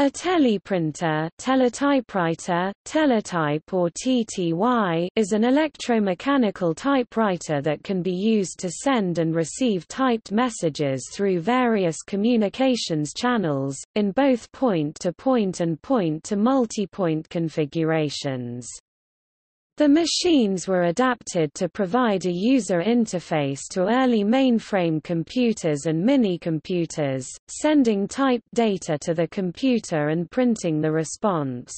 A teleprinter teletypewriter, teletype or TTY is an electromechanical typewriter that can be used to send and receive typed messages through various communications channels, in both point-to-point -point and point-to-multipoint configurations. The machines were adapted to provide a user interface to early mainframe computers and mini-computers, sending typed data to the computer and printing the response.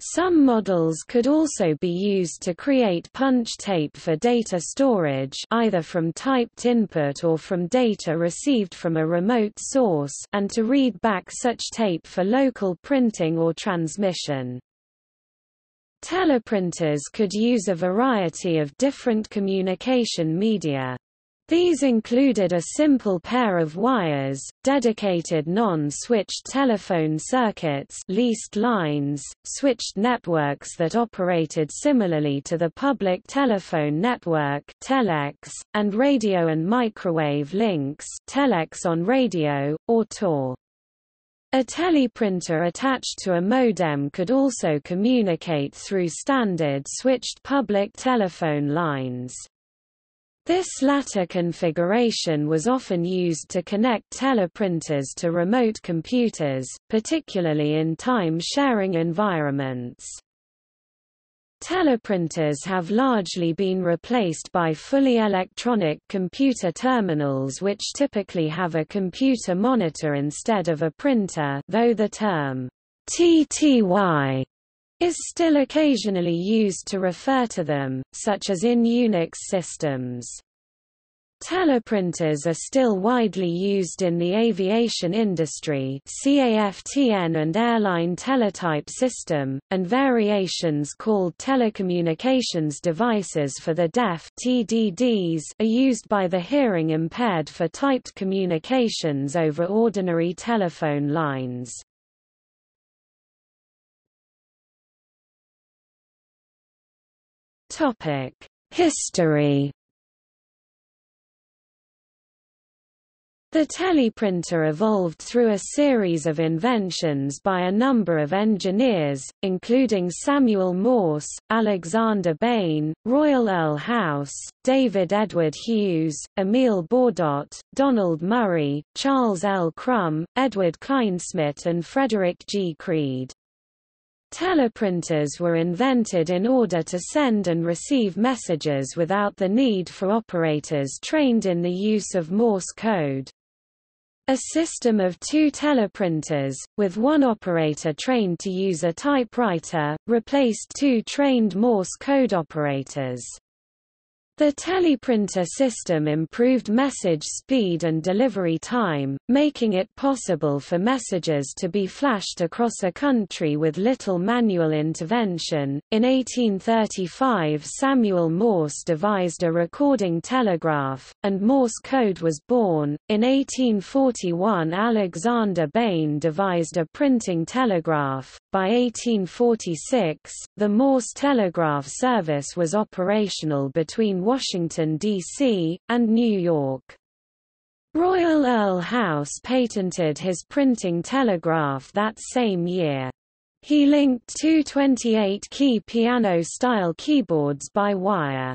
Some models could also be used to create punch tape for data storage either from typed input or from data received from a remote source and to read back such tape for local printing or transmission. Teleprinters could use a variety of different communication media. These included a simple pair of wires, dedicated non-switched telephone circuits leased lines, switched networks that operated similarly to the public telephone network telex, and radio and microwave links telex on radio, or TOR. A teleprinter attached to a modem could also communicate through standard switched public telephone lines. This latter configuration was often used to connect teleprinters to remote computers, particularly in time-sharing environments. Teleprinters have largely been replaced by fully electronic computer terminals which typically have a computer monitor instead of a printer though the term TTY is still occasionally used to refer to them, such as in Unix systems. Teleprinters are still widely used in the aviation industry CAFTN and airline teletype system, and variations called telecommunications devices for the deaf TDDs are used by the hearing impaired for typed communications over ordinary telephone lines. History The teleprinter evolved through a series of inventions by a number of engineers, including Samuel Morse, Alexander Bain, Royal Earl House, David Edward Hughes, Emil Baudot, Donald Murray, Charles L. Krum, Edward Kleinschmidt and Frederick G. Creed. Teleprinters were invented in order to send and receive messages without the need for operators trained in the use of Morse code. A system of two teleprinters, with one operator trained to use a typewriter, replaced two trained Morse code operators. The teleprinter system improved message speed and delivery time, making it possible for messages to be flashed across a country with little manual intervention. In 1835, Samuel Morse devised a recording telegraph, and Morse code was born. In 1841, Alexander Bain devised a printing telegraph. By 1846, the Morse telegraph service was operational between Washington, D.C., and New York. Royal Earl House patented his printing telegraph that same year. He linked two 28-key piano-style keyboards by wire.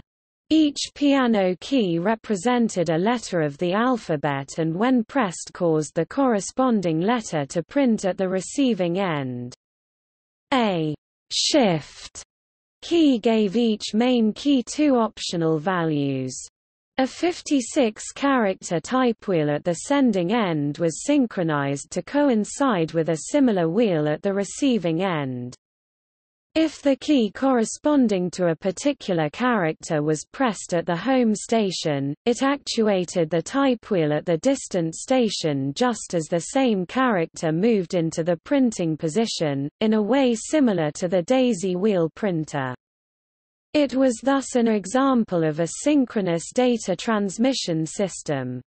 Each piano key represented a letter of the alphabet and when pressed caused the corresponding letter to print at the receiving end. A shift key gave each main key two optional values. A 56-character typewheel at the sending end was synchronized to coincide with a similar wheel at the receiving end. If the key corresponding to a particular character was pressed at the home station, it actuated the typewheel at the distant station just as the same character moved into the printing position, in a way similar to the daisy wheel printer. It was thus an example of a synchronous data transmission system.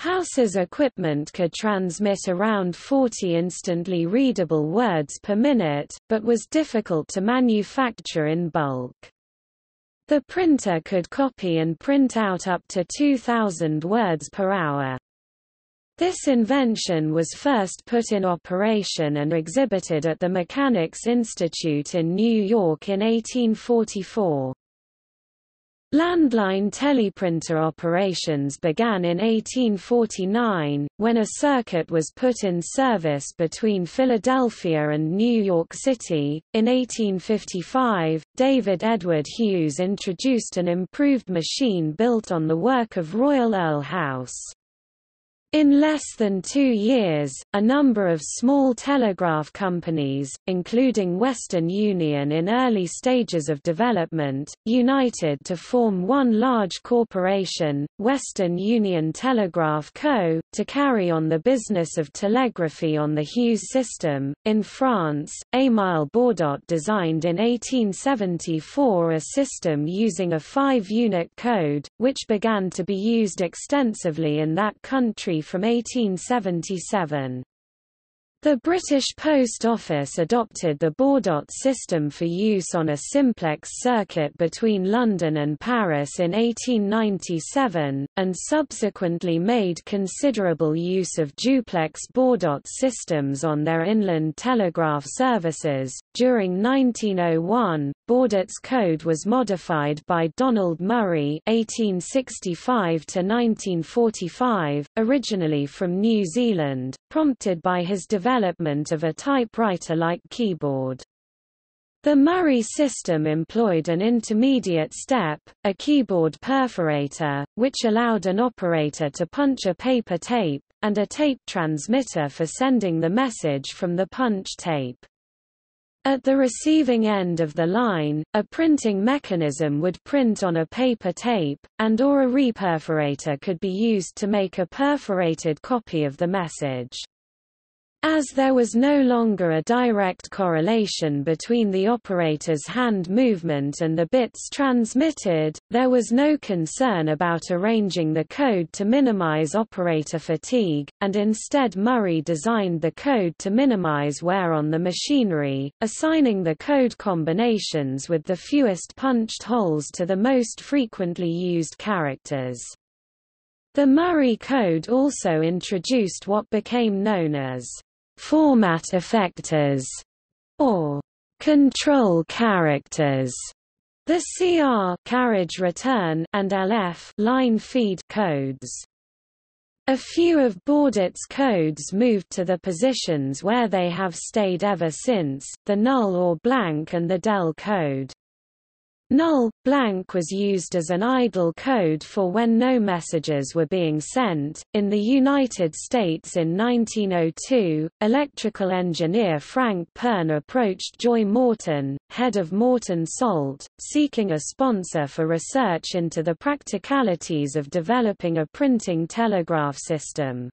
House's equipment could transmit around 40 instantly readable words per minute, but was difficult to manufacture in bulk. The printer could copy and print out up to 2,000 words per hour. This invention was first put in operation and exhibited at the Mechanics Institute in New York in 1844. Landline teleprinter operations began in 1849, when a circuit was put in service between Philadelphia and New York City. In 1855, David Edward Hughes introduced an improved machine built on the work of Royal Earl House. In less than two years, a number of small telegraph companies, including Western Union in early stages of development, united to form one large corporation, Western Union Telegraph Co., to carry on the business of telegraphy on the Hughes system. In France, Émile Baudot designed in 1874 a system using a five-unit code, which began to be used extensively in that country from 1877. The British Post Office adopted the Baudot system for use on a simplex circuit between London and Paris in 1897, and subsequently made considerable use of duplex Baudot systems on their inland telegraph services. During 1901, Baudot's code was modified by Donald Murray (1865–1945), originally from New Zealand, prompted by his development development of a typewriter-like keyboard. The Murray system employed an intermediate step, a keyboard perforator, which allowed an operator to punch a paper tape, and a tape transmitter for sending the message from the punch tape. At the receiving end of the line, a printing mechanism would print on a paper tape, and or a reperforator could be used to make a perforated copy of the message. As there was no longer a direct correlation between the operator's hand movement and the bits transmitted, there was no concern about arranging the code to minimize operator fatigue, and instead Murray designed the code to minimize wear on the machinery, assigning the code combinations with the fewest punched holes to the most frequently used characters. The Murray code also introduced what became known as format effectors, or control characters. The CR carriage return and LF line feed codes. A few of Baudot's codes moved to the positions where they have stayed ever since, the null or blank and the del code. Null, blank was used as an idle code for when no messages were being sent. In the United States in 1902, electrical engineer Frank Pearne approached Joy Morton, head of Morton Salt, seeking a sponsor for research into the practicalities of developing a printing telegraph system.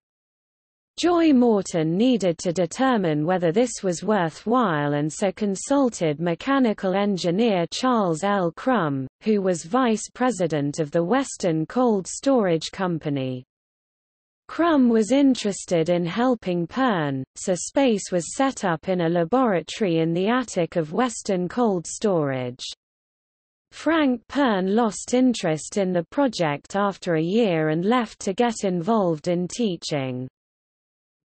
Joy Morton needed to determine whether this was worthwhile and so consulted mechanical engineer Charles L. Krum, who was vice president of the Western Cold Storage Company. Krum was interested in helping Pearne, so space was set up in a laboratory in the attic of Western Cold Storage. Frank Pearne lost interest in the project after a year and left to get involved in teaching.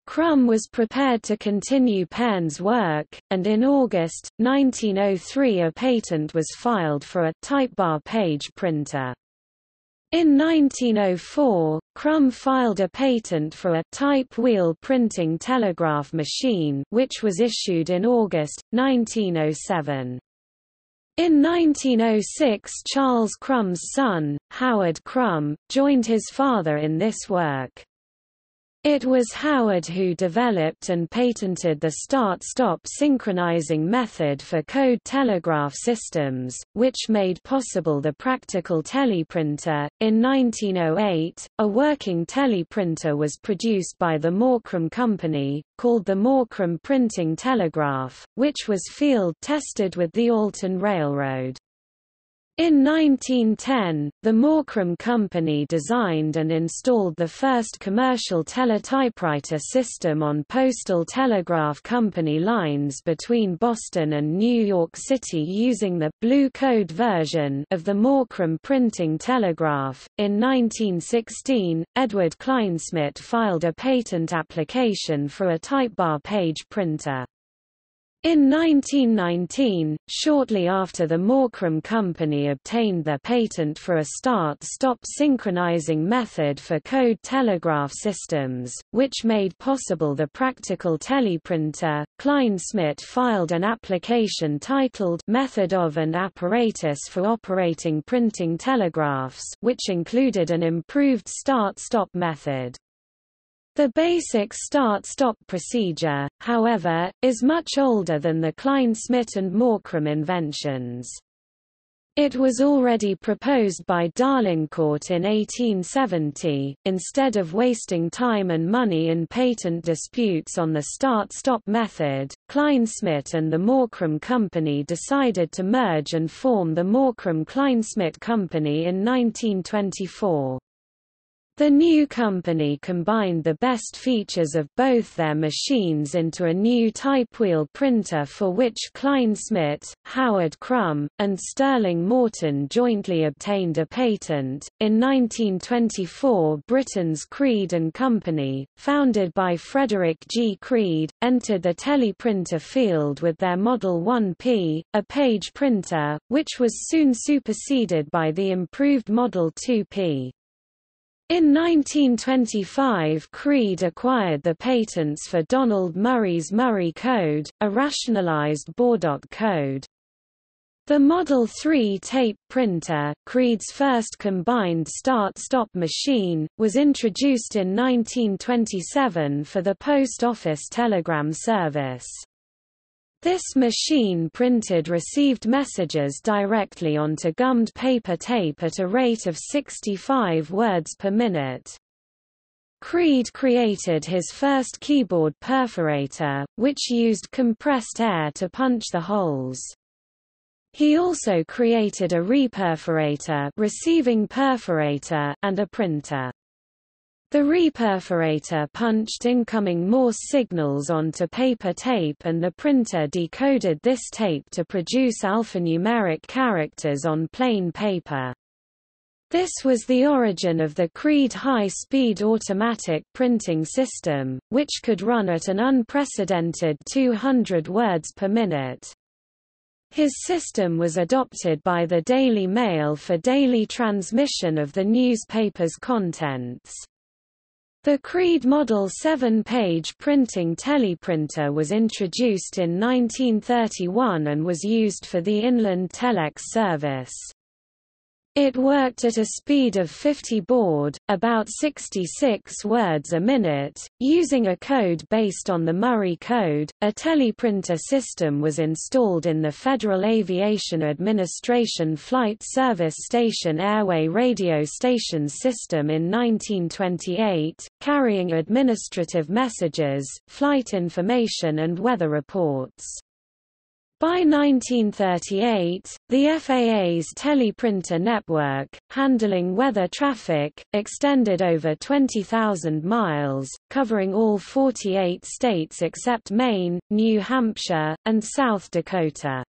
Krum was prepared to continue Pearne's work, and in August, 1903 a patent was filed for a type-bar page printer. In 1904, Krum filed a patent for a type wheel printing telegraph machine which was issued in August, 1907. In 1906 Charles Krum's son, Howard Krum, joined his father in this work. It was Howard who developed and patented the start-stop synchronizing method for code telegraph systems, which made possible the practical teleprinter. In 1908, a working teleprinter was produced by the Morkrum Company, called the Morkrum Printing Telegraph, which was field tested with the Alton Railroad. In 1910, the Morkrum Company designed and installed the first commercial teletypewriter system on Postal Telegraph Company lines between Boston and New York City using the Blue Code version of the Morkrum printing telegraph. In 1916, Edward Kleinschmidt filed a patent application for a typebar page printer. In 1919, shortly after the Morkrum Company obtained their patent for a start-stop synchronizing method for code telegraph systems, which made possible the practical teleprinter, Kleinschmidt filed an application titled Method of and Apparatus for Operating Printing Telegraphs which included an improved start-stop method. The basic start-stop procedure, however, is much older than the Kleinschmidt and Morkrum inventions. It was already proposed by D'Arlincourt in 1870. Instead of wasting time and money in patent disputes on the start-stop method, Kleinschmidt and the Morkrum Company decided to merge and form the Morcram-Kleinschmidt Company in 1924. The new company combined the best features of both their machines into a new typewheel printer for which Kleinschmidt, Howard Krum, and Sterling Morton jointly obtained a patent. In 1924, Britain's Creed and Company, founded by Frederick G. Creed, entered the teleprinter field with their Model 1P, a page printer, which was soon superseded by the improved Model 2P. In 1925 Creed acquired the patents for Donald Murray's Murray code, a rationalized Baudot code. The Model 3 tape printer, Creed's first combined start-stop machine, was introduced in 1927 for the Post Office telegram service. This machine printed received messages directly onto gummed paper tape at a rate of 65 words per minute. Creed created his first keyboard perforator, which used compressed air to punch the holes. He also created a reperforator receiving perforator and a printer. The reperforator punched incoming Morse signals onto paper tape and the printer decoded this tape to produce alphanumeric characters on plain paper. This was the origin of the Creed high-speed automatic printing system, which could run at an unprecedented 200 words per minute. His system was adopted by the Daily Mail for daily transmission of the newspaper's contents. The Creed Model 7-page printing teleprinter was introduced in 1931 and was used for the inland telex service. It worked at a speed of 50 baud, about 66 words a minute, using a code based on the Murray code. A teleprinter system was installed in the Federal Aviation Administration Flight Service Station Airway Radio Stations system in 1928, carrying administrative messages, flight information and weather reports. By 1938, the FAA's teleprinter network, handling weather traffic, extended over 20,000 miles, covering all 48 states except Maine, New Hampshire, and South Dakota.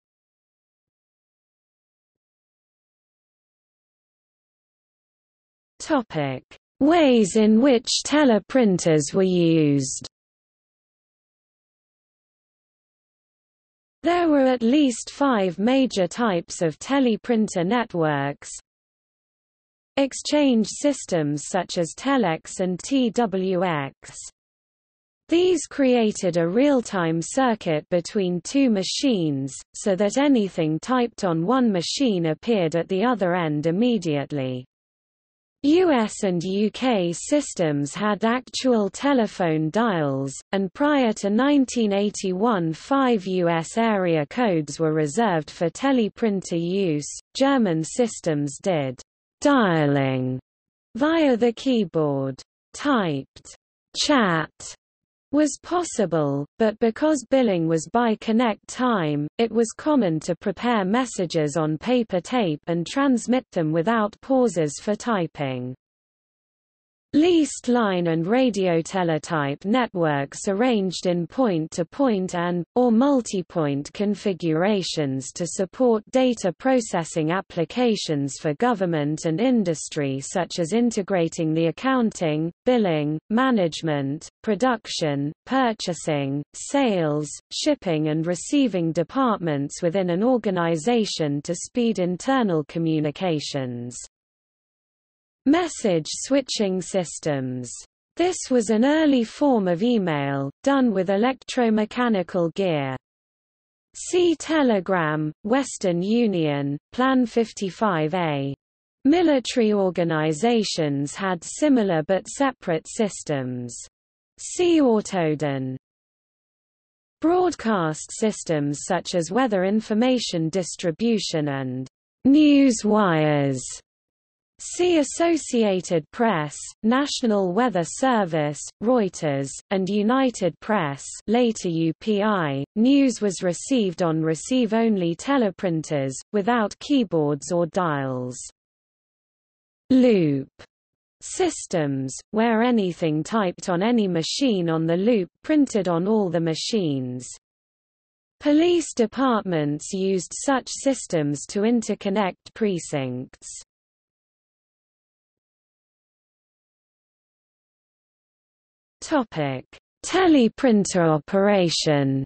Ways in which teleprinters were used There were at least five major types of teleprinter networks. Exchange systems such as Telex and TWX. These created a real-time circuit between two machines, so that anything typed on one machine appeared at the other end immediately. US and UK systems had actual telephone dials, and prior to 1981 five US area codes were reserved for teleprinter use. German systems did dialing via the keyboard. Typed chat was possible, but because billing was by connect time, it was common to prepare messages on paper tape and transmit them without pauses for typing. Leased line and radioteletype networks arranged in point-to-point -point and, or multipoint configurations to support data processing applications for government and industry such as integrating the accounting, billing, management, production, purchasing, sales, shipping and receiving departments within an organization to speed internal communications. Message switching systems. This was an early form of email, done with electromechanical gear. See Telegram, Western Union, Plan 55A. Military organizations had similar but separate systems. See AUTODIN. Broadcast systems such as weather information distribution and news wires See Associated Press, National Weather Service, Reuters, and United Press later UPI. News was received on receive-only teleprinters, without keyboards or dials. Loop systems, where anything typed on any machine on the loop printed on all the machines. Police departments used such systems to interconnect precincts. Topic: Teleprinter operation.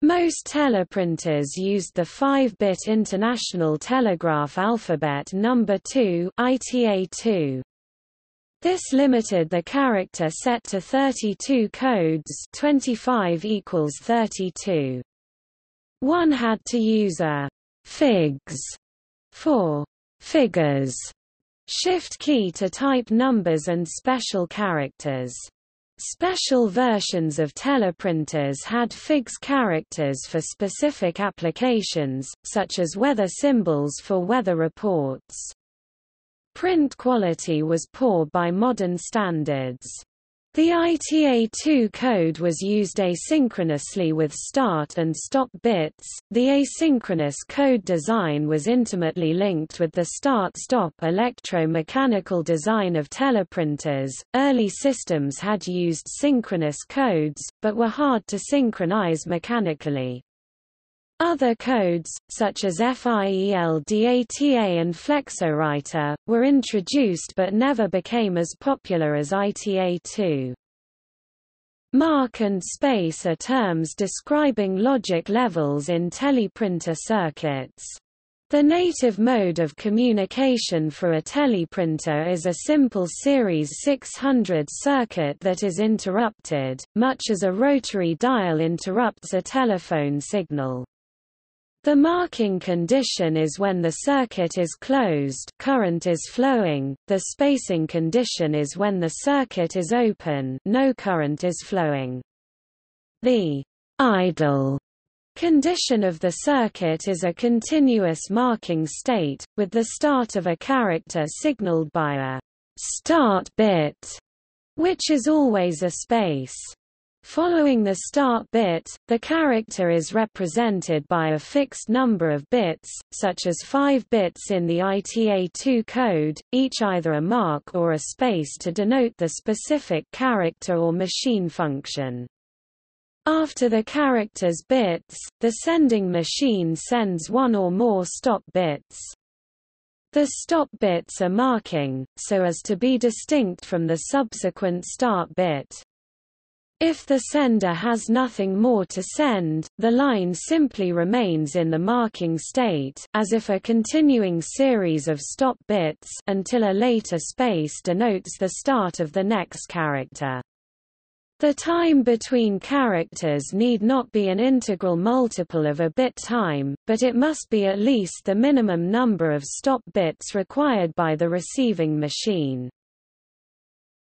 Most teleprinters used the 5-bit International Telegraph Alphabet number 2 ITA2. This limited the character set to 32 codes 25 equals 32. One had to use a figs for figures Shift key to type numbers and special characters. Special versions of teleprinters had FIGS characters for specific applications, such as weather symbols for weather reports. Print quality was poor by modern standards. The ITA2 code was used asynchronously with start and stop bits. The asynchronous code design was intimately linked with the start-stop electromechanical design of teleprinters. Early systems had used synchronous codes, but were hard to synchronize mechanically. Other codes, such as FIELDATA and FlexoWriter, were introduced but never became as popular as ITA2. Mark and space are terms describing logic levels in teleprinter circuits. The native mode of communication for a teleprinter is a simple series 600 circuit that is interrupted, much as a rotary dial interrupts a telephone signal. The marking condition is when the circuit is closed current is flowing, the spacing condition is when the circuit is open no current is flowing. The idle condition of the circuit is a continuous marking state, with the start of a character signaled by a start bit, which is always a space. Following the start bit, the character is represented by a fixed number of bits, such as 5 bits in the ITA2 code, each either a mark or a space to denote the specific character or machine function. After the character's bits, the sending machine sends one or more stop bits. The stop bits are marking, so as to be distinct from the subsequent start bit. If the sender has nothing more to send, the line simply remains in the marking state, as if a continuing series of stop bits until a later space denotes the start of the next character. The time between characters need not be an integral multiple of a bit time, but it must be at least the minimum number of stop bits required by the receiving machine.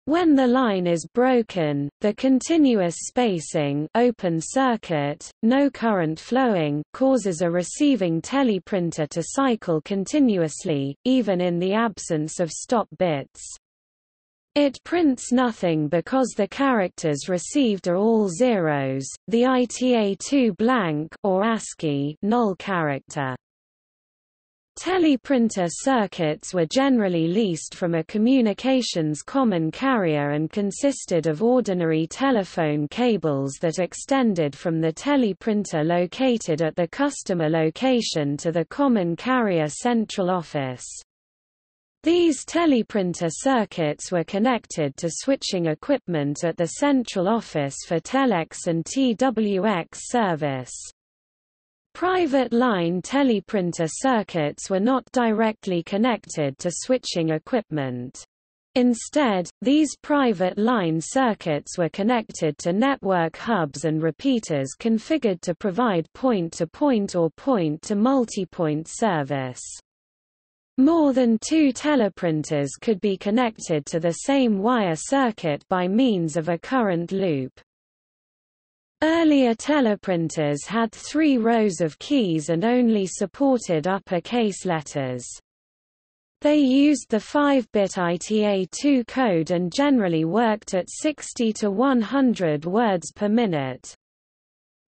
When the line is broken, the continuous spacing open circuit, no current flowing causes a receiving teleprinter to cycle continuously, even in the absence of stop bits. It prints nothing because the characters received are all zeros, the ITA2 blank or ASCII null character. Teleprinter circuits were generally leased from a communications common carrier and consisted of ordinary telephone cables that extended from the teleprinter located at the customer location to the common carrier central office. These teleprinter circuits were connected to switching equipment at the central office for telex and TWX service. Private line teleprinter circuits were not directly connected to switching equipment. Instead, these private line circuits were connected to network hubs and repeaters configured to provide point-to-point -point or point-to-multipoint service. More than two teleprinters could be connected to the same wire circuit by means of a current loop. Earlier teleprinters had three rows of keys and only supported upper-case letters. They used the 5-bit ITA2 code and generally worked at 60 to 100 words per minute.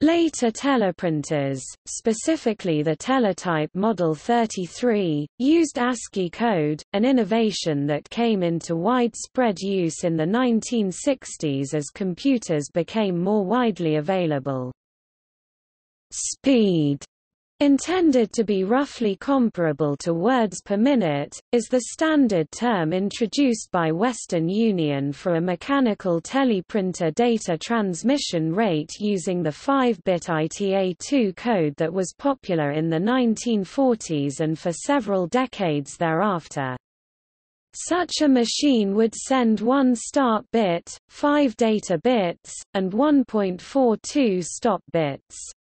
Later teleprinters, specifically the teletype Model 33, used ASCII code, an innovation that came into widespread use in the 1960s as computers became more widely available. Speed intended to be roughly comparable to words per minute, is the standard term introduced by Western Union for a mechanical teleprinter data transmission rate using the 5-bit ITA2 code that was popular in the 1940s and for several decades thereafter. Such a machine would send one start bit, five data bits, and 1.42 stop bits.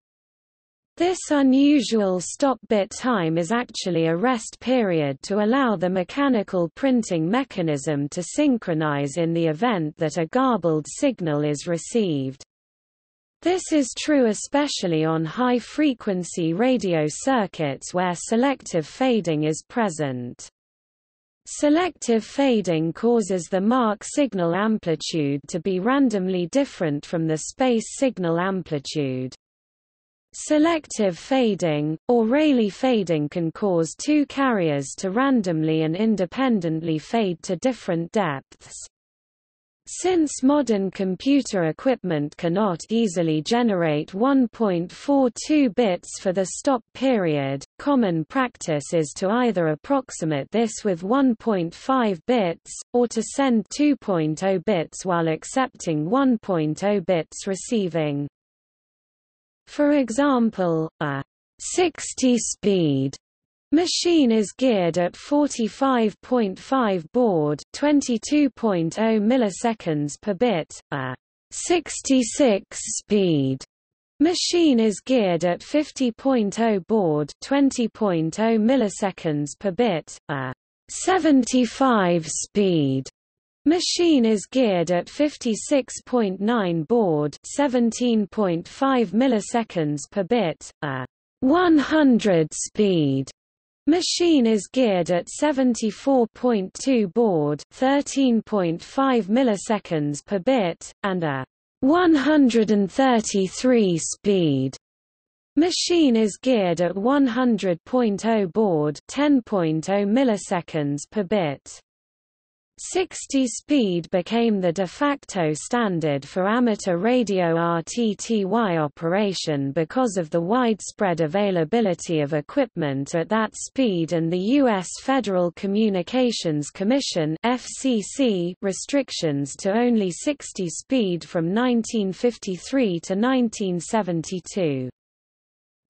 This unusual stop bit time is actually a rest period to allow the mechanical printing mechanism to synchronize in the event that a garbled signal is received. This is true especially on high-frequency radio circuits where selective fading is present. Selective fading causes the mark signal amplitude to be randomly different from the space signal amplitude. Selective fading, or Rayleigh fading can cause two carriers to randomly and independently fade to different depths. Since modern computer equipment cannot easily generate 1.42 bits for the stop period, common practice is to either approximate this with 1.5 bits, or to send 2.0 bits while accepting 1.0 bits receiving. For example, a 60-speed machine is geared at 45.5 baud 22.0 milliseconds per bit, a 66-speed machine is geared at 50.0 baud 20.0 milliseconds per bit, a 75-speed Machine is geared at 56.9 baud 17.5 milliseconds per bit, a 100 speed. Machine is geared at 74.2 baud 13.5 milliseconds per bit, and a 133 speed. Machine is geared at 100.0 baud 10.0 milliseconds per bit. 60-speed became the de facto standard for amateur radio RTTY operation because of the widespread availability of equipment at that speed and the U.S. Federal Communications Commission FCC restrictions to only 60 speed from 1953 to 1972.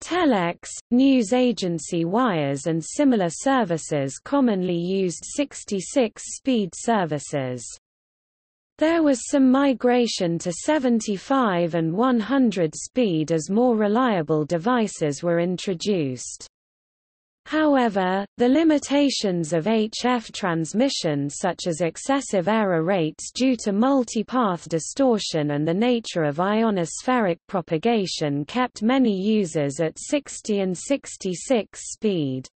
Telex, news agency wires and similar services commonly used 66-speed services. There was some migration to 75 and 100 speed as more reliable devices were introduced. However, the limitations of HF transmission such as excessive error rates due to multipath distortion and the nature of ionospheric propagation kept many users at 60 and 66 speed.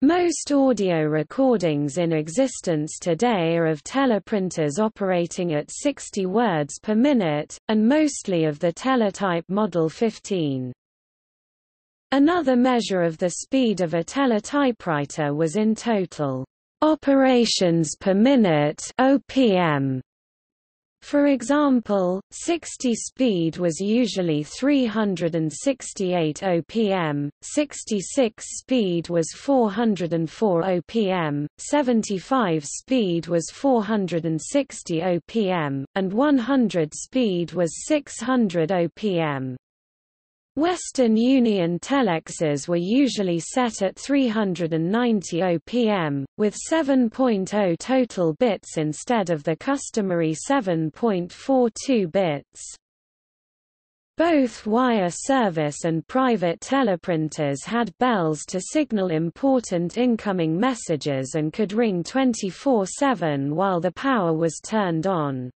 Most audio recordings in existence today are of teleprinters operating at 60 words per minute, and mostly of the teletype Model 15. Another measure of the speed of a teletypewriter was in total operations per minute OPM, for example, 60 speed was usually 368 OPM, 66 speed was 404 OPM, 75 speed was 460 OPM, and 100 speed was 600 OPM. Western Union telexes were usually set at 390 OPM, with 7.0 total bits instead of the customary 7.42 bits. Both wire service and private teleprinters had bells to signal important incoming messages and could ring 24-7 while the power was turned on.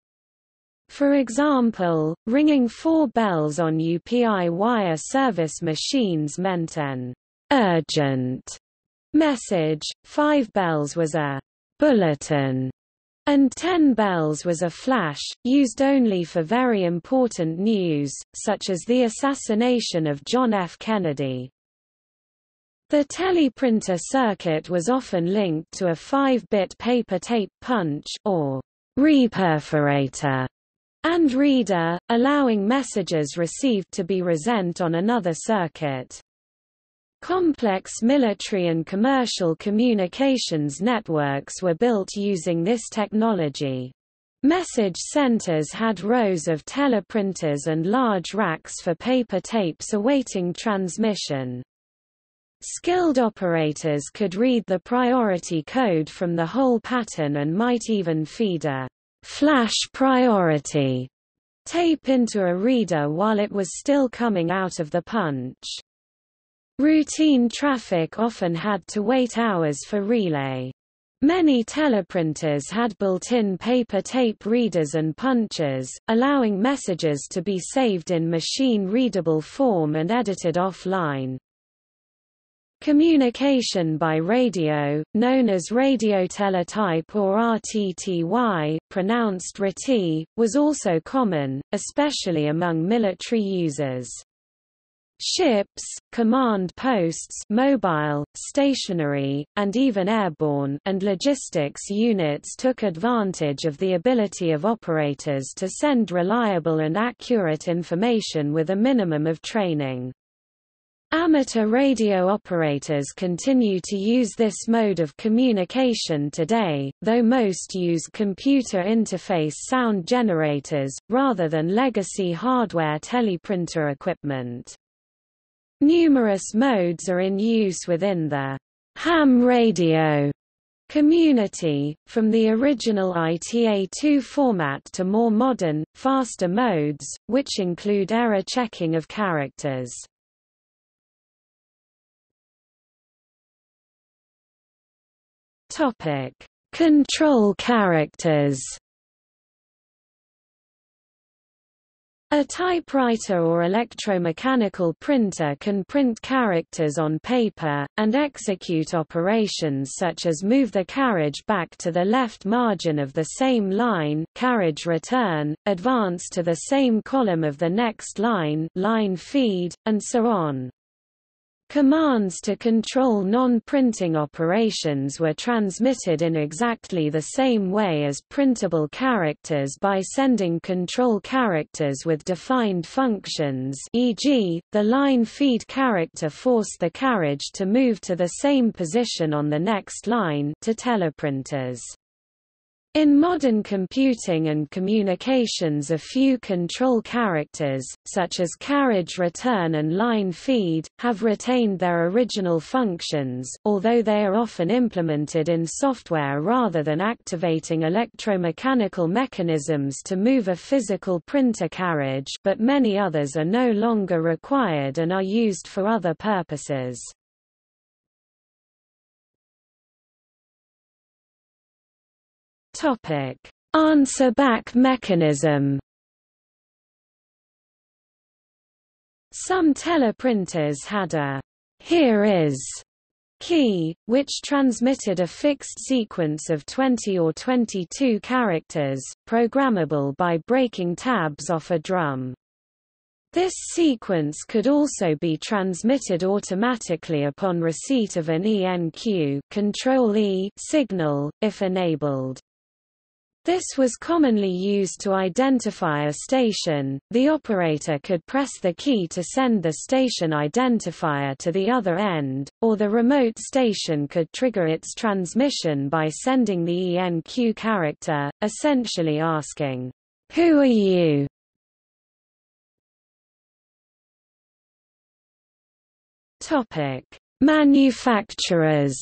For example, ringing four bells on UPI wire service machines meant an urgent message, five bells was a bulletin, and ten bells was a flash, used only for very important news, such as the assassination of John F. Kennedy. The teleprinter circuit was often linked to a 5-bit paper tape punch or reperforator and reader, allowing messages received to be resent on another circuit. Complex military and commercial communications networks were built using this technology. Message centers had rows of teleprinters and large racks for paper tapes awaiting transmission. Skilled operators could read the priority code from the whole pattern and might even feed a flash priority tape into a reader while it was still coming out of the punch. Routine traffic often had to wait hours for relay. Many teleprinters had built-in paper tape readers and punches, allowing messages to be saved in machine-readable form and edited offline. Communication by radio, known as radioteletype or RTTY, pronounced RTTY, was also common, especially among military users. Ships, command posts mobile, stationary, and even airborne and logistics units took advantage of the ability of operators to send reliable and accurate information with a minimum of training. Amateur radio operators continue to use this mode of communication today, though most use computer interface sound generators, rather than legacy hardware teleprinter equipment. Numerous modes are in use within the ham radio community, from the original ITA2 format to more modern, faster modes, which include error checking of characters. Topic: Control characters. A typewriter or electromechanical printer can print characters on paper, and execute operations such as move the carriage back to the left margin of the same line carriage return, advance to the same column of the next line line feed, and so on. Commands to control non-printing operations were transmitted in exactly the same way as printable characters by sending control characters with defined functions e.g., the line feed character forced the carriage to move to the same position on the next line to teleprinters. In modern computing and communications a few control characters, such as carriage return and line feed, have retained their original functions, although they are often implemented in software rather than activating electromechanical mechanisms to move a physical printer carriage but many others are no longer required and are used for other purposes. Topic: Answer back mechanism. Some teleprinters had a here is key, which transmitted a fixed sequence of 20 or 22 characters, programmable by breaking tabs off a drum. This sequence could also be transmitted automatically upon receipt of an ENQ control -E signal, if enabled. This was commonly used to identify a station. The operator could press the key to send the station identifier to the other end, or the remote station could trigger its transmission by sending the ENQ character, essentially asking, Who are you? Topic: Manufacturers.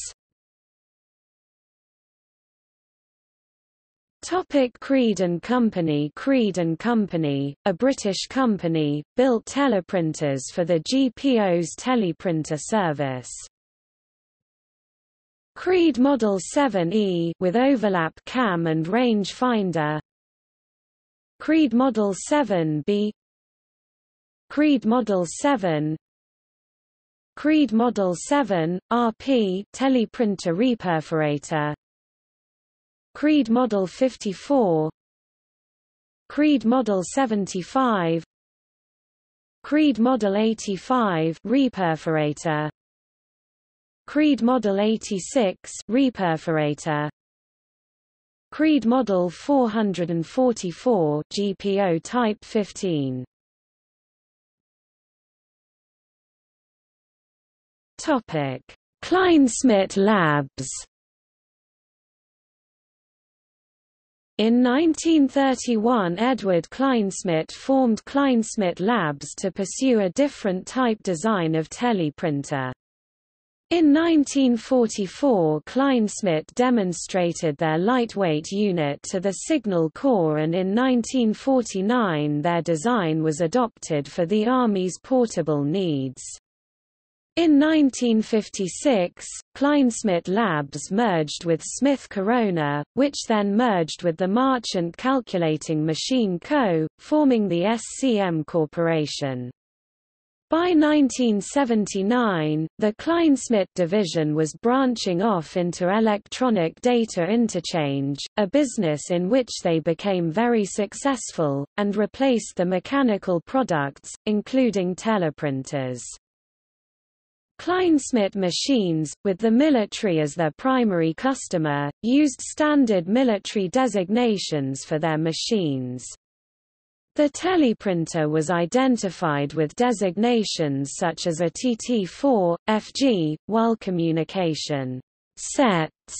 Topic Creed and Company Creed and Company, a British company, built teleprinters for the GPO's teleprinter service. Creed Model 7E with overlap cam and range finder. Creed Model 7B Creed Model 7 Creed Model 7, RP teleprinter reperforator Creed Model 54 Creed Model 75 Creed Model 85 reperforator. Creed Model 86 reperforator. Creed Model 444 GPO Type 15 Topic: Kleinschmidt Labs. In 1931 Edward Kleinschmidt formed Kleinschmidt Labs to pursue a different type design of teleprinter. In 1944 Kleinschmidt demonstrated their lightweight unit to the Signal Corps and in 1949 their design was adopted for the Army's portable needs. In 1956, Kleinschmidt Labs merged with Smith Corona, which then merged with the Marchant Calculating Machine Co., forming the SCM Corporation. By 1979, the Kleinschmidt division was branching off into electronic data interchange, a business in which they became very successful, and replaced the mechanical products, including teleprinters. Kleinschmidt machines, with the military as their primary customer, used standard military designations for their machines. The teleprinter was identified with designations such as a TT4, FG, while communication sets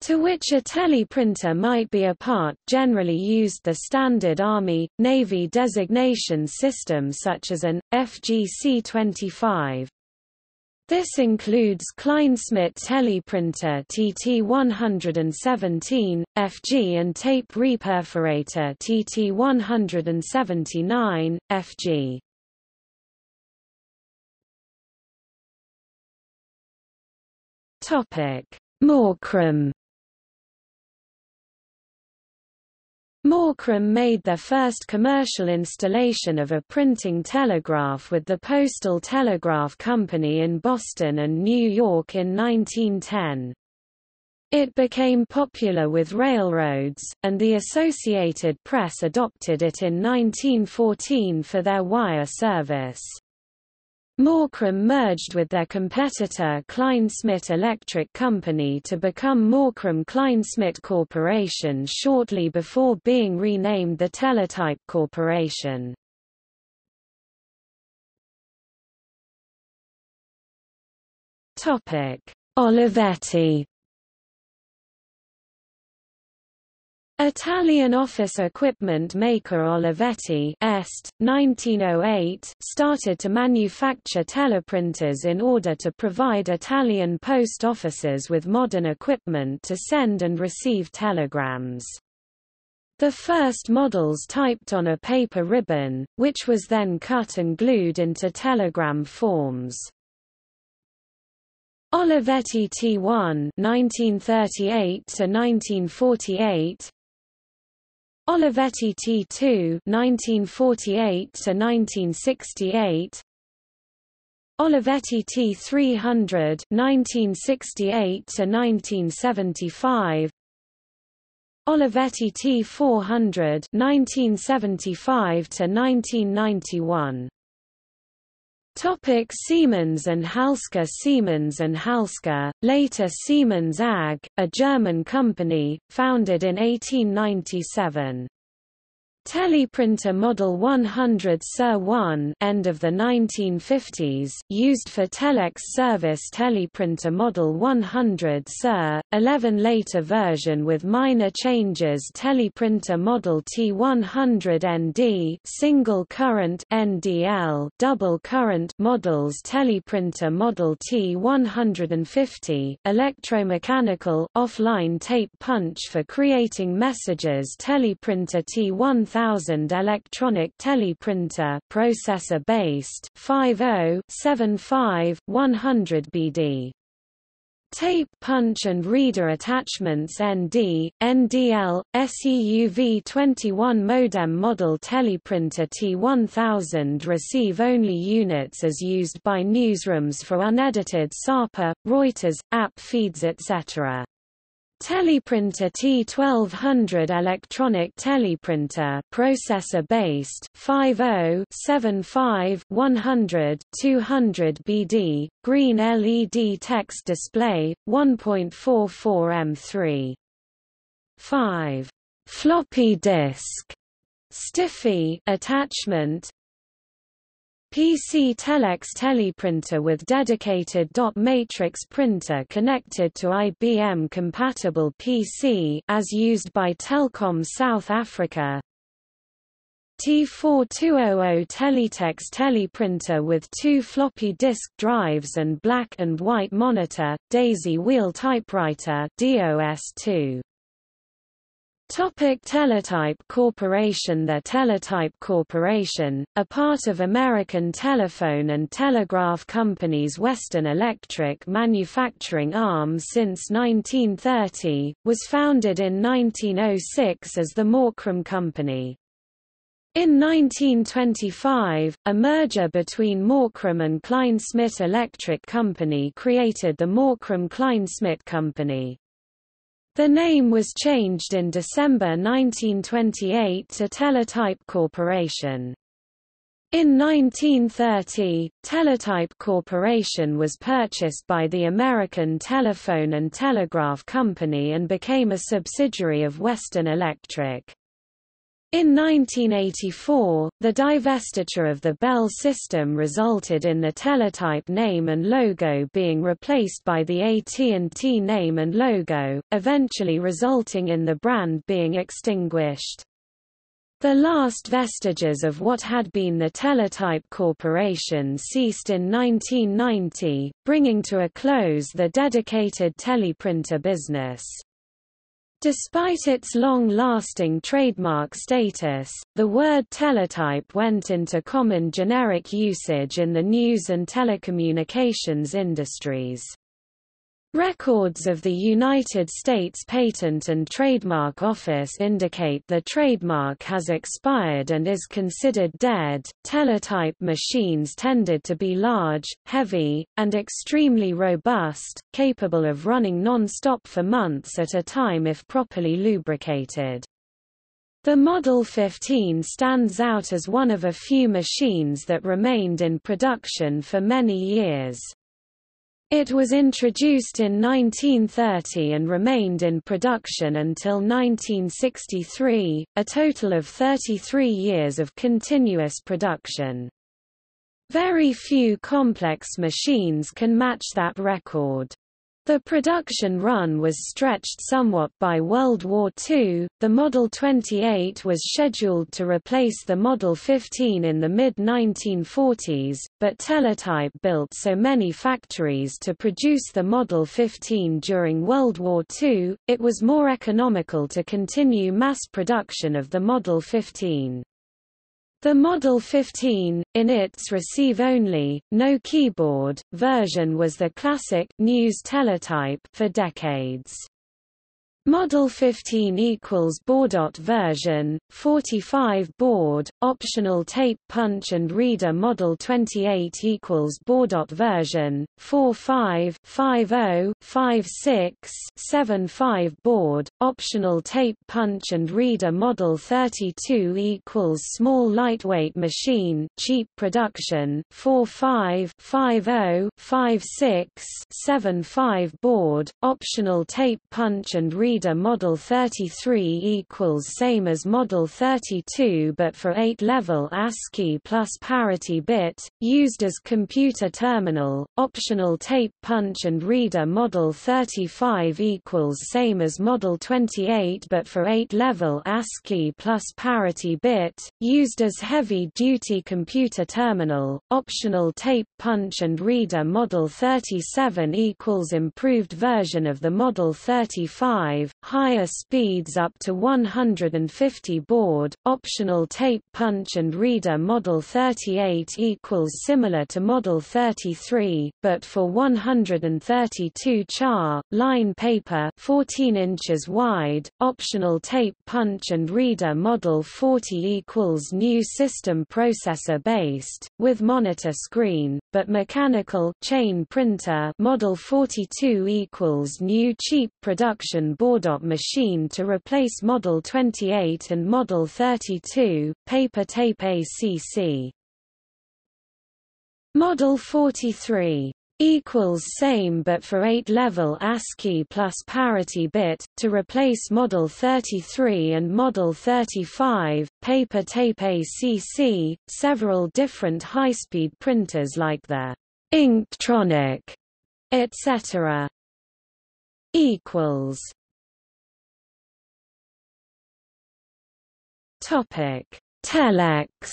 to which a teleprinter might be a part generally used the standard Army, Navy designation system such as an, FGC-25. This includes Kleinschmidt teleprinter TT117, FG and tape reperforator TT179, FG. Topic: Morkrum Morkrum made their first commercial installation of a printing telegraph with the Postal Telegraph Company in Boston and New York in 1910. It became popular with railroads, and the Associated Press adopted it in 1914 for their wire service. Morkrum merged with their competitor Kleinschmidt Electric Company to become Morkrum Kleinschmidt Corporation shortly before being renamed the Teletype Corporation. Olivetti Italian office equipment maker Olivetti Est, 1908 started to manufacture teleprinters in order to provide Italian post offices with modern equipment to send and receive telegrams. The first models typed on a paper ribbon, which was then cut and glued into telegram forms. Olivetti T1 1938 to 1948 Olivetti T2 1948 to 1968 Olivetti T300 1968 to 1975 Olivetti T400 1975 to 1991 Topic Siemens and Halske Siemens and Halske, later Siemens AG, a German company, founded in 1897. Teleprinter Model 100 Sir 1 end of the 1950s, used for Telex service Teleprinter Model 100 Sir, 11 later version with minor changes Teleprinter Model T100ND single current NDL double current models Teleprinter Model T150 electromechanical offline tape punch for creating messages Teleprinter T1000 1000 electronic teleprinter processor based 5075 100 BD Tape punch and reader attachments ND, NDL, SEUV21 modem model teleprinter T1000 receive only units as used by newsrooms for unedited SAPA, Reuters, app feeds etc. Teleprinter T1200 electronic teleprinter processor based 5075 100 200 BD green LED text display 1.44 M3 5 floppy disk. Stiffy attachment PC Telex teleprinter with dedicated dot matrix printer connected to IBM compatible PC as used by Telkom South Africa. T4200 Teletext teleprinter with two floppy disk drives and black and white monitor, daisy wheel typewriter DOS2. Topic Teletype Corporation The Teletype Corporation, a part of American Telephone and Telegraph Company's Western Electric manufacturing arm since 1930, was founded in 1906 as the Morkrum Company. In 1925, a merger between Morkrum and Kleinschmidt Electric Company created the Morkrum Kleinschmidt Company. The name was changed in December 1928 to Teletype Corporation. In 1930, Teletype Corporation was purchased by the American Telephone and Telegraph Company and became a subsidiary of Western Electric. In 1984, the divestiture of the Bell system resulted in the Teletype name and logo being replaced by the AT&T name and logo, eventually resulting in the brand being extinguished. The last vestiges of what had been the Teletype Corporation ceased in 1990, bringing to a close the dedicated teleprinter business. Despite its long-lasting trademark status, the word teletype went into common generic usage in the news and telecommunications industries. Records of the United States Patent and Trademark Office indicate the trademark has expired and is considered dead. Teletype machines tended to be large, heavy, and extremely robust, capable of running non-stop for months at a time if properly lubricated. The Model 15 stands out as one of a few machines that remained in production for many years. It was introduced in 1930 and remained in production until 1963, a total of 33 years of continuous production. Very few complex machines can match that record. The production run was stretched somewhat by World War II. The Model 28 was scheduled to replace the Model 15 in the mid 1940s, but Teletype built so many factories to produce the Model 15 during World War II, it was more economical to continue mass production of the Model 15. The Model 15, in its receive-only, no keyboard, version was the classic news teletype for decades. Model 15 equals Baudot version, 45 baud, optional tape punch and reader Model 28 equals Baudot version, 45 50 56 75 baud, optional tape punch and reader Model 32 equals small lightweight machine cheap production, 45 50 56 75 baud, optional tape punch and reader reader Model 33 equals same as Model 32 but for 8-level ASCII plus parity bit, used as computer terminal, optional tape punch and reader Model 35 equals same as Model 28 but for 8-level ASCII plus parity bit, used as heavy-duty computer terminal, optional tape punch and reader Model 37 equals improved version of the Model 35, higher speeds up to 150 baud, optional tape punch and reader Model 38 equals similar to Model 33, but for 132 char, line paper 14 inches wide, optional tape punch and reader Model 40 equals new system processor based, with monitor screen, but mechanical chain printer Model 42 equals new cheap production board Baudot machine to replace Model 28 and Model 32, paper tape ACC. Model 43 equals same but for 8-level ASCII plus parity bit, to replace Model 33 and Model 35, paper tape ACC, several different high-speed printers like the Inktronic, etc. equals Topic: Telex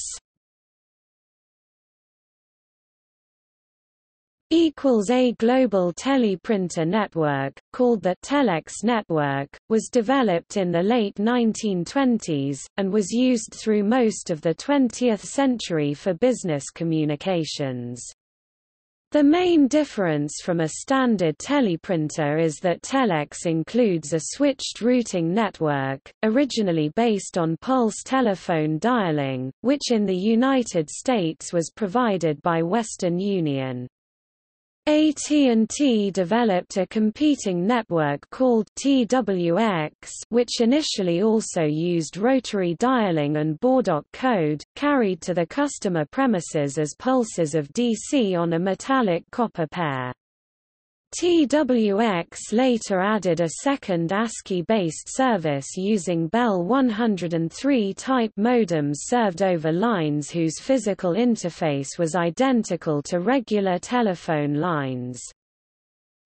equals a global teleprinter network, called the Telex network, was developed in the late 1920s, and was used through most of the 20th century for business communications. The main difference from a standard teleprinter is that Telex includes a switched routing network, originally based on pulse telephone dialing, which in the United States was provided by Western Union. AT&T developed a competing network called TWX which initially also used rotary dialing and Baudot code, carried to the customer premises as pulses of DC on a metallic copper pair. TWX later added a second ASCII-based service using Bell 103 type modems served over lines whose physical interface was identical to regular telephone lines.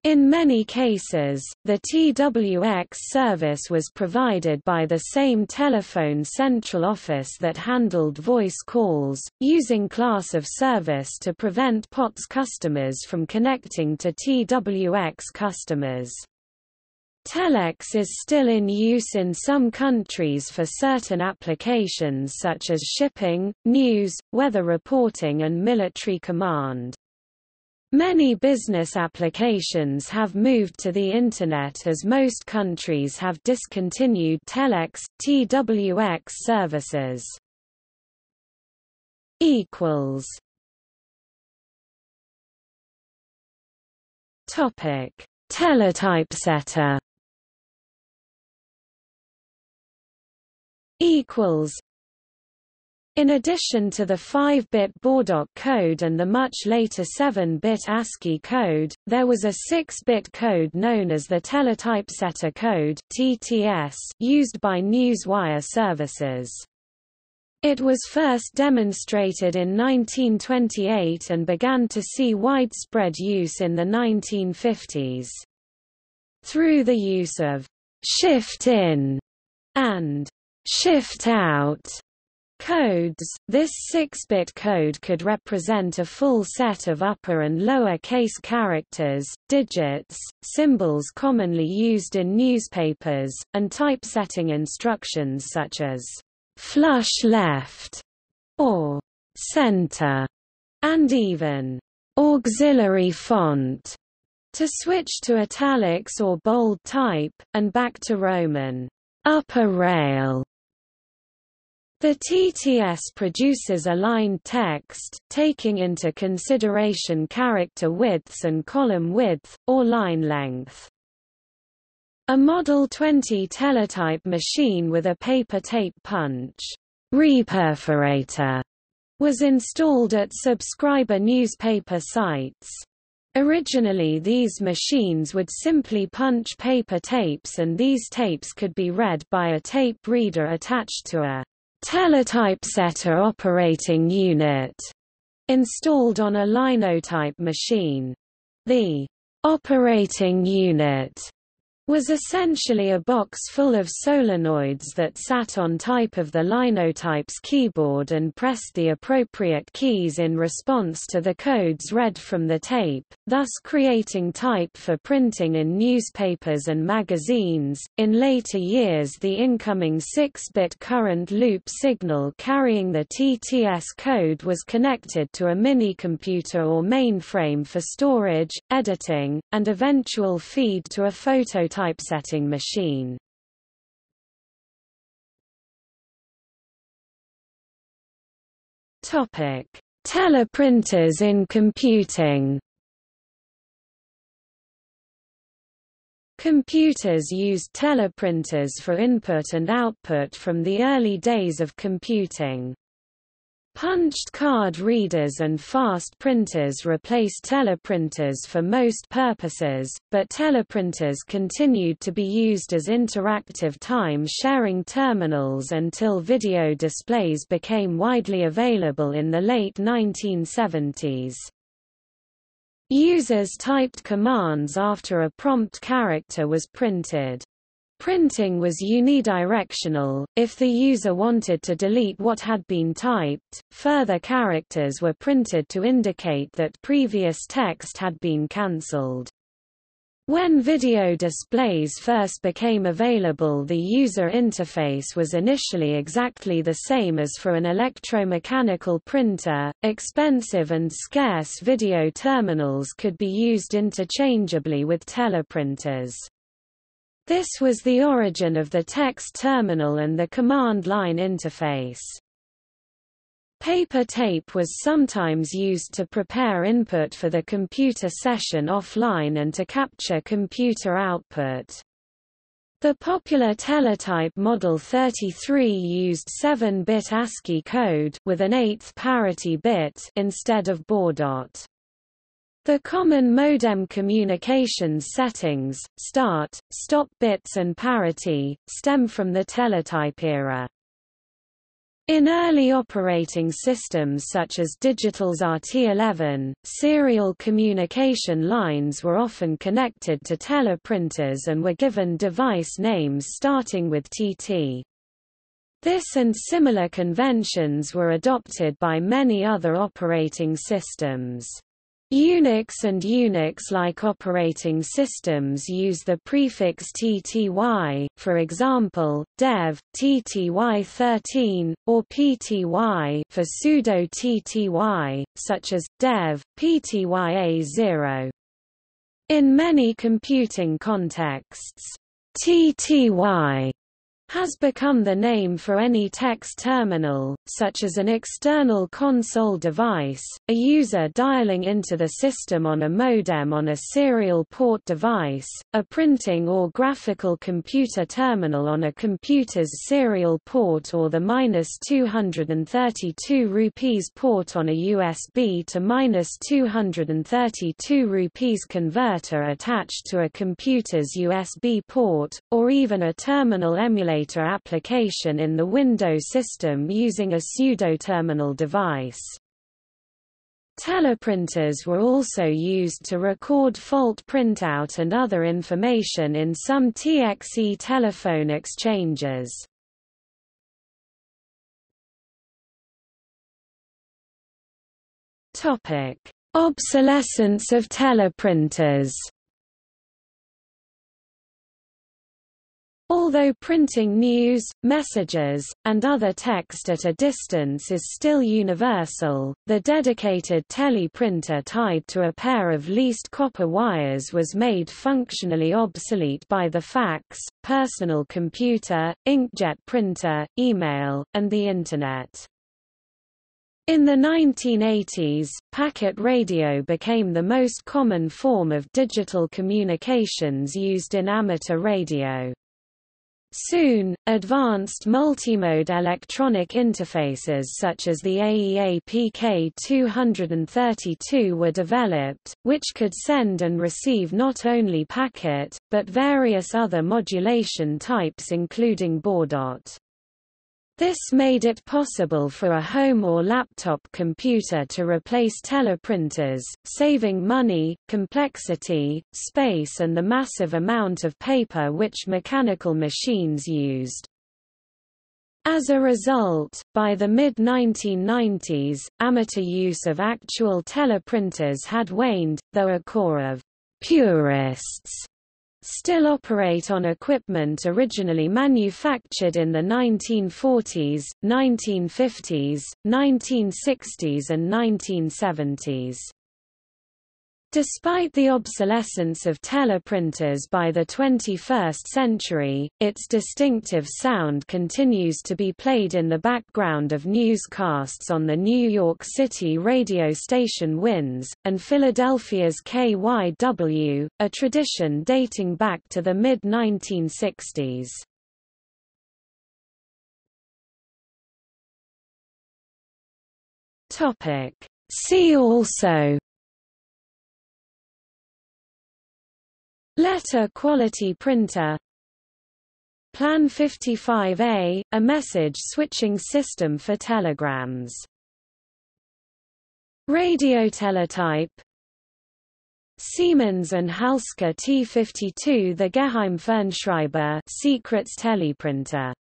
In many cases, the TWX service was provided by the same telephone central office that handled voice calls, using class of service to prevent POTS customers from connecting to TWX customers. Telex is still in use in some countries for certain applications such as shipping, news, weather reporting and military command. Many business applications have moved to the Internet as most countries have discontinued telex, TWX services. Topic: Teletypesetter. Equals in addition to the 5-bit Baudot code and the much later 7-bit ASCII code, there was a 6-bit code known as the Teletypesetter code (TTS) used by Newswire services. It was first demonstrated in 1928 and began to see widespread use in the 1950s. Through the use of shift-in and shift-out Codes This 6-bit code could represent a full set of upper and lower case characters, digits, symbols commonly used in newspapers, and typesetting instructions such as flush left or center, and even auxiliary font to switch to italics or bold type, and back to Roman upper rail. The TTS produces aligned text, taking into consideration character widths and column width, or line length. A Model 20 teletype machine with a paper tape punch reperforator was installed at subscriber newspaper sites. Originally these machines would simply punch paper tapes and these tapes could be read by a tape reader attached to a teletypesetter operating unit installed on a linotype machine. The operating unit was essentially a box full of solenoids that sat on type of the linotype's keyboard and pressed the appropriate keys in response to the codes read from the tape, thus creating type for printing in newspapers and magazines. In later years, the incoming 6-bit current loop signal carrying the TTS code was connected to a mini-computer or mainframe for storage, editing, and eventual feed to a phototype typesetting machine. Topic: Teleprinters in computing. Computers used teleprinters for input and output from the early days of computing. Punched card readers and fast printers replaced teleprinters for most purposes, but teleprinters continued to be used as interactive time-sharing terminals until video displays became widely available in the late 1970s. Users typed commands after a prompt character was printed. Printing was unidirectional, if the user wanted to delete what had been typed, further characters were printed to indicate that previous text had been cancelled. When video displays first became available the user interface was initially exactly the same as for an electromechanical printer. Expensive and scarce video terminals could be used interchangeably with teleprinters. This was the origin of the text terminal and the command line interface. Paper tape was sometimes used to prepare input for the computer session offline and to capture computer output. The popular teletype Model 33 used 7-bit ASCII code with an eighth parity bit instead of baudot. The common modem communications settings, start, stop bits and parity, stem from the teletype era. In early operating systems such as Digital's RT11, serial communication lines were often connected to teleprinters and were given device names starting with TT. This and similar conventions were adopted by many other operating systems. Unix and Unix-like operating systems use the prefix TTY, for example, dev, TTY13, or PTY for pseudo TTY, such as, dev, PTYA0. In many computing contexts, TTY has become the name for any text terminal, such as an external console device, a user dialing into the system on a modem on a serial port device, a printing or graphical computer terminal on a computer's serial port or the -232 rupees port on a USB to -232 rupees converter attached to a computer's USB port, or even a terminal emulator emulator application in the Windows system using a pseudo-terminal device. Teleprinters were also used to record fault printout and other information in some TXE telephone exchanges. Topic: Obsolescence of teleprinters. Although printing news, messages, and other text at a distance is still universal, the dedicated teleprinter tied to a pair of leased copper wires was made functionally obsolete by the fax, personal computer, inkjet printer, email, and the Internet. In the 1980s, packet radio became the most common form of digital communications used in amateur radio. Soon, advanced multimode electronic interfaces such as the AEA PK232 were developed, which could send and receive not only packet, but various other modulation types including baudot. This made it possible for a home or laptop computer to replace teleprinters, saving money, complexity, space and the massive amount of paper which mechanical machines used. As a result, by the mid-1990s, amateur use of actual teleprinters had waned, though a core of purists still operate on equipment originally manufactured in the 1940s, 1950s, 1960s and 1970s. Despite the obsolescence of teleprinters by the 21st century, its distinctive sound continues to be played in the background of newscasts on the New York City radio station WINS, and Philadelphia's KYW, a tradition dating back to the mid-1960s. See also Letter quality printer. Plan 55A, a message switching system for telegrams. Radioteletype Siemens and Halske T52 The Geheimfernschreiber secrets teleprinter